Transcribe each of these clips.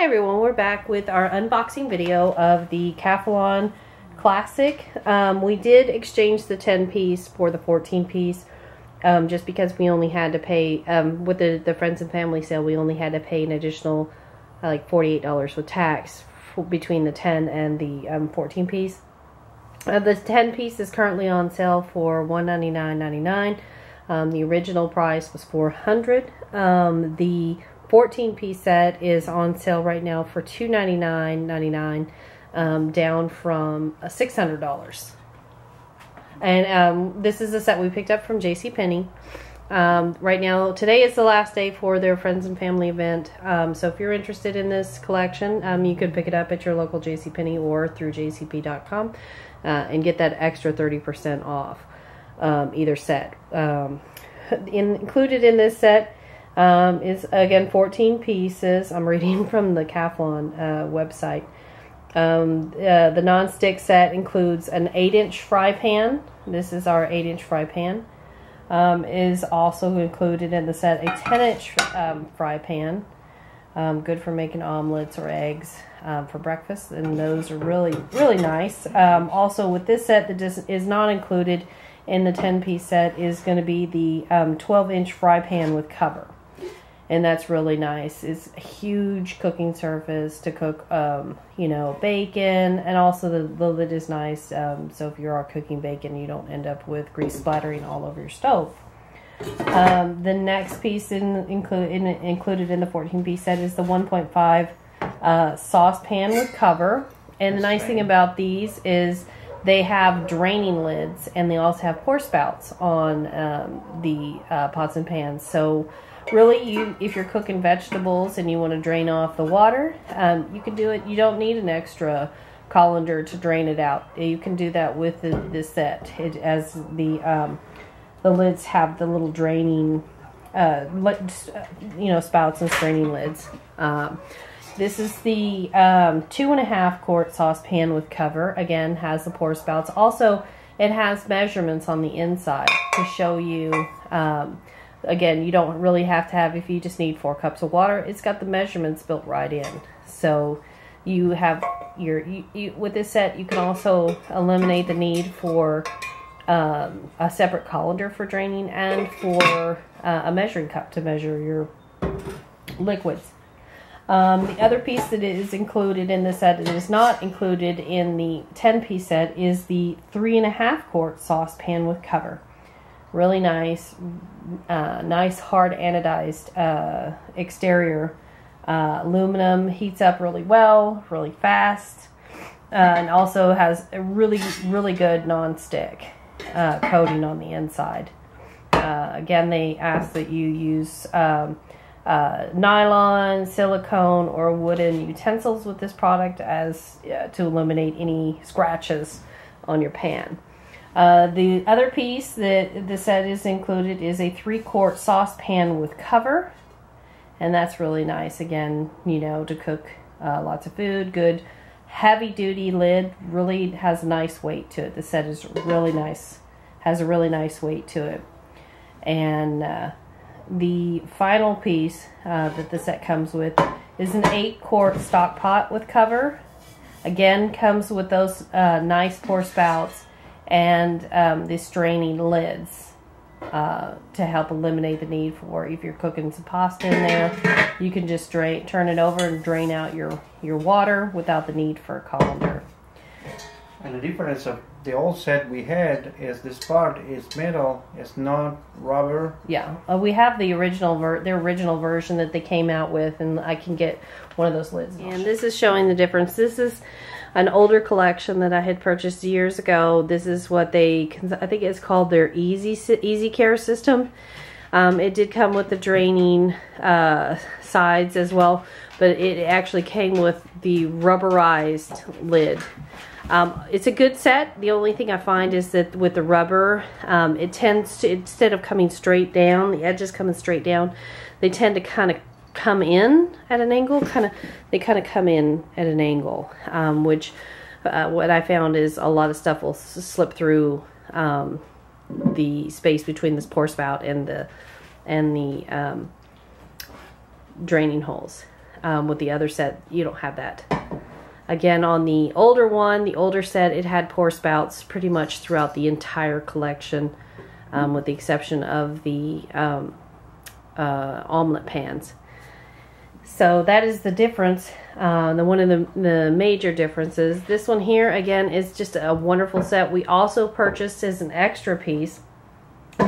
Hi everyone, we're back with our unboxing video of the Calphalon Classic. Um, we did exchange the 10 piece for the 14 piece um, just because we only had to pay, um, with the, the friends and family sale, we only had to pay an additional uh, like $48 with tax between the 10 and the um, 14 piece. Uh, the 10 piece is currently on sale for $199.99. Um, the original price was 400 um, The 14 piece set is on sale right now for $299.99, um, down from uh, $600. And um, this is a set we picked up from JCPenney. Um, right now, today is the last day for their friends and family event. Um, so if you're interested in this collection, um, you can pick it up at your local JCPenney or through jcp.com uh, and get that extra 30% off um, either set. Um, in, included in this set um, is again 14 pieces. I'm reading from the Calphalon uh, website. Um, uh, the non-stick set includes an 8 inch fry pan. This is our 8 inch fry pan. Um, is also included in the set a 10 inch um, fry pan. Um, good for making omelets or eggs um, for breakfast, and those are really, really nice. Um, also, with this set that is not included in the 10 piece set is going to be the 12 inch fry pan with cover and that's really nice. It's a huge cooking surface to cook, um, you know, bacon, and also the, the lid is nice. Um, so if you are cooking bacon, you don't end up with grease splattering all over your stove. Um, the next piece in, include, in, included in the 14 piece set is the 1.5 uh, saucepan with cover. And the nice thing about these is they have draining lids and they also have pour spouts on um, the uh, pots and pans. So really you if you're cooking vegetables and you want to drain off the water um, you can do it. You don't need an extra colander to drain it out. You can do that with the, this set. It, as the um, the lids have the little draining uh, you know spouts and straining lids. Um, this is the um, two and a half quart saucepan with cover again has the pour spouts also it has measurements on the inside to show you um, again, you don't really have to have, if you just need four cups of water, it's got the measurements built right in. So you have your, you, you, with this set, you can also eliminate the need for um, a separate colander for draining and for uh, a measuring cup to measure your liquids. Um, the other piece that is included in the set that is not included in the 10 piece set is the three and a half quart saucepan with cover really nice, uh, nice hard anodized uh, exterior. Uh, aluminum heats up really well, really fast, uh, and also has a really, really good non-stick uh, coating on the inside. Uh, again, they ask that you use um, nylon, silicone, or wooden utensils with this product as to eliminate any scratches on your pan. Uh, the other piece that the set is included is a three quart saucepan with cover. And that's really nice, again, you know, to cook uh, lots of food. Good heavy duty lid, really has a nice weight to it. The set is really nice, has a really nice weight to it. And uh, the final piece uh, that the set comes with is an eight quart stock pot with cover. Again, comes with those uh, nice pour spouts and um, the straining lids uh, to help eliminate the need for if you're cooking some pasta in there, you can just drain, turn it over and drain out your, your water without the need for a colander. And the difference of the old set we had is this part is metal, it's not rubber. Yeah, uh, we have the original ver- the original version that they came out with, and I can get one of those lids. And this is showing the difference. This is an older collection that I had purchased years ago. This is what they, I think it's called their Easy Easy Care system. Um, it did come with the draining uh, sides as well, but it actually came with the rubberized lid. Um, it's a good set. The only thing I find is that with the rubber, um, it tends to, instead of coming straight down, the edges coming straight down, they tend to kind of come in at an angle, kind of, they kind of come in at an angle, um, which uh, what I found is a lot of stuff will slip through um, the space between this pour spout and the and the um, draining holes. Um, with the other set, you don't have that. Again, on the older one, the older set, it had pour spouts pretty much throughout the entire collection, um, with the exception of the um, uh, omelet pans. So that is the difference. Uh, the one of the, the major differences. This one here, again, is just a wonderful set. We also purchased as an extra piece.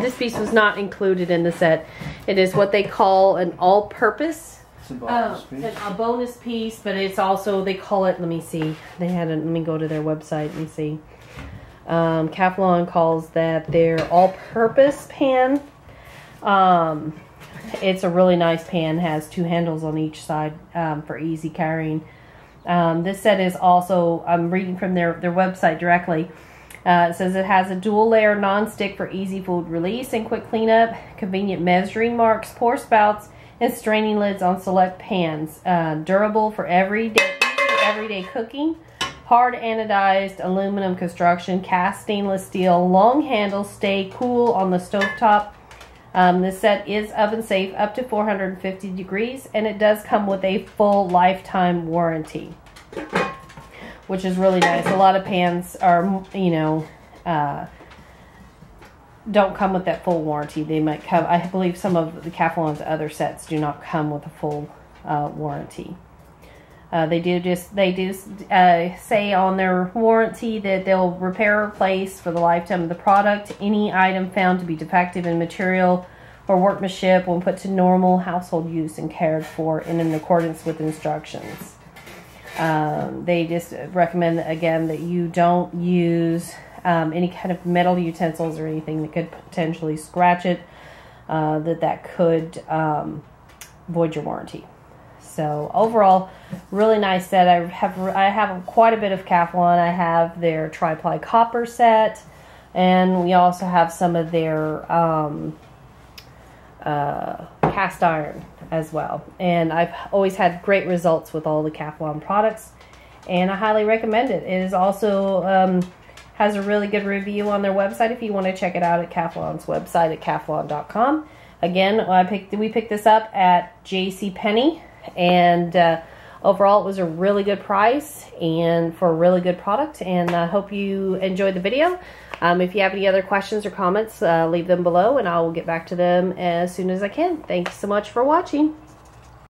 This piece was not included in the set. It is what they call an all-purpose It's a bonus Oh, piece. a bonus piece, but it's also they call it. Let me see. They had. A, let me go to their website and see. Um, calls that their all-purpose pan. Um, it's a really nice pan. Has two handles on each side um, for easy carrying. Um, this set is also. I'm reading from their their website directly. Uh, it says it has a dual layer non-stick for easy food release and quick cleanup, convenient measuring marks, pour spouts, and straining lids on select pans. Uh, durable for everyday everyday cooking. Hard anodized aluminum construction, cast stainless steel, long handles, stay cool on the stovetop. Um, this set is oven safe up to 450 degrees, and it does come with a full lifetime warranty which is really nice. A lot of pans are, you know, uh, don't come with that full warranty. They might come. I believe some of the Calphalon's other sets do not come with a full uh, warranty. Uh, they do just they do uh, say on their warranty that they'll repair or replace for the lifetime of the product any item found to be defective in material or workmanship when put to normal household use and cared for and in accordance with instructions. Um, they just recommend again that you don't use um, any kind of metal utensils or anything that could potentially scratch it. Uh, that that could um, void your warranty. So overall, really nice set. I have I have quite a bit of Calphalon. I have their tri-ply copper set, and we also have some of their um, uh, cast iron as well. And I've always had great results with all the Calphalon products, and I highly recommend it. It is also um, has a really good review on their website if you want to check it out at Calphalon's website at calphalon.com. Again, I picked we picked this up at J.C. Penney, and uh, overall it was a really good price and for a really good product. And I hope you enjoyed the video. Um, if you have any other questions or comments, uh, leave them below, and I will get back to them as soon as I can. Thanks so much for watching.